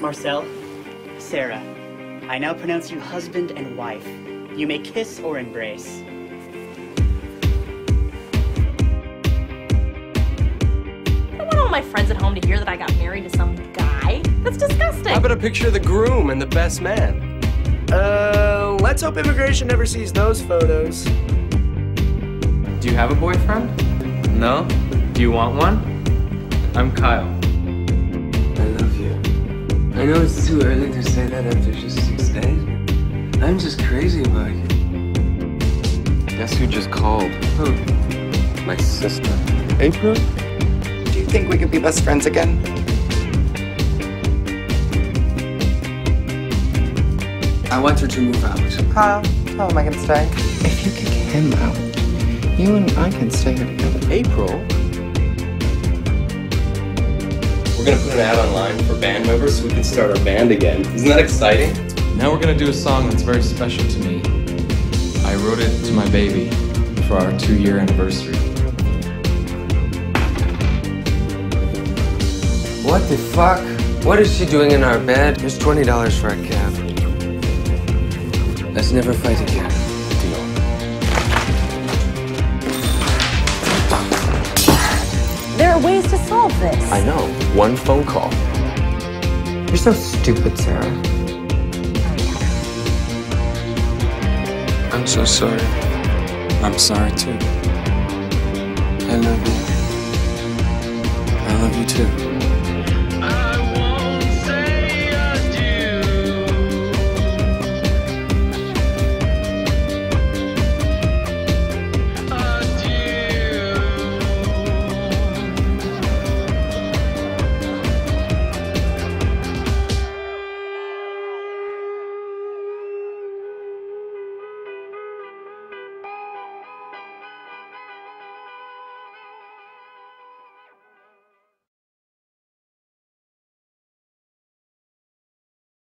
Marcel, Sarah, I now pronounce you husband and wife. You may kiss or embrace. I don't want all my friends at home to hear that I got married to some guy. That's disgusting. How about a picture of the groom and the best man? Uh, let's hope immigration never sees those photos. Do you have a boyfriend? No? Do you want one? I'm Kyle. I love you. I know it's too early to say that after just six days. I'm just crazy about you. Guess who just called? Who? My sister. April? Do you think we could be best friends again? I want her to move out. Kyle, tell him I can stay. If you kick him out, you and I can stay here together. April? We're gonna put an ad online for band members so we can start our band again. Isn't that exciting? Now we're gonna do a song that's very special to me. I wrote it to my baby for our two year anniversary. What the fuck? What is she doing in our bed? Here's twenty dollars for a cab. Let's never fight again. Are ways to solve this. I know. One phone call. You're so stupid, Sarah. I'm so sorry. I'm sorry too. I love you. I love you too.